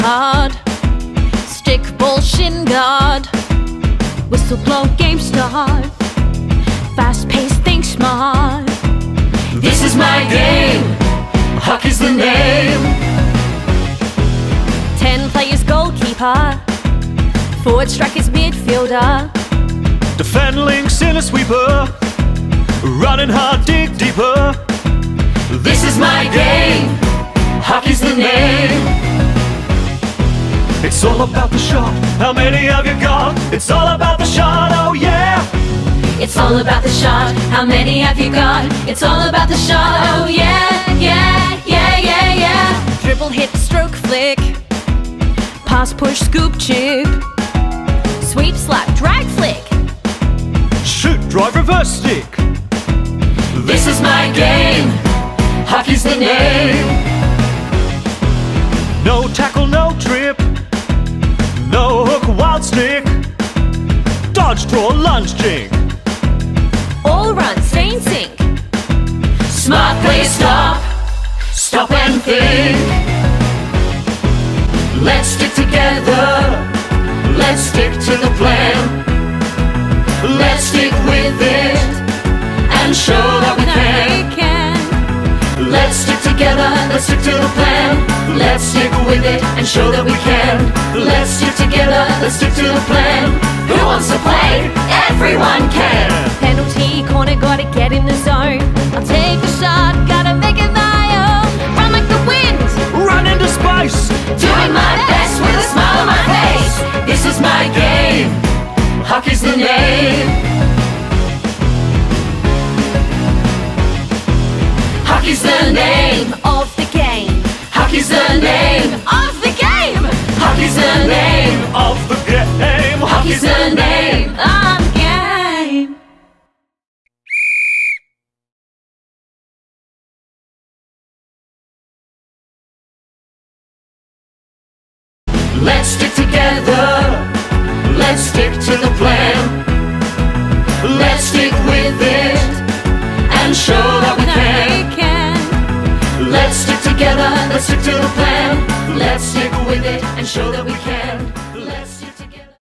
hard. Stick ball shin guard. Whistle blow game start. Fast paced think smart. This is my game. Hockey's the name. Ten players goalkeeper. Forward strikers midfielder. Defend links in a sweeper. Running hard, dig deeper. This is my game. Hockey's the name. It's all about the shot. How many have you got? It's all about the shot. Oh yeah. It's all about the shot. How many have you got? It's all about the shot. Oh yeah, yeah, yeah, yeah, yeah. Dribble, hit, stroke, flick. Pass, push, scoop, chip. Sweep, slap, drag, flick. Shoot, drive, reverse stick. This is my game. Hockey's the name. Dodge, draw, lunge, jink. All run, stay in sync. Smart play, stop. Stop and think. Let's stick together. Let's stick to the plan. Let's stick with it and show that we can. We can. Let's stick together, let's stick to the plan. Let's stick with it and show that we can. Let's stick together, let's stick to the plan. Who wants to play? Everyone can. Let's stick together. Let's stick to the plan. Let's stick with it and show that we can. Let's stick together. Let's stick to the plan. Let's stick with it and show that we can.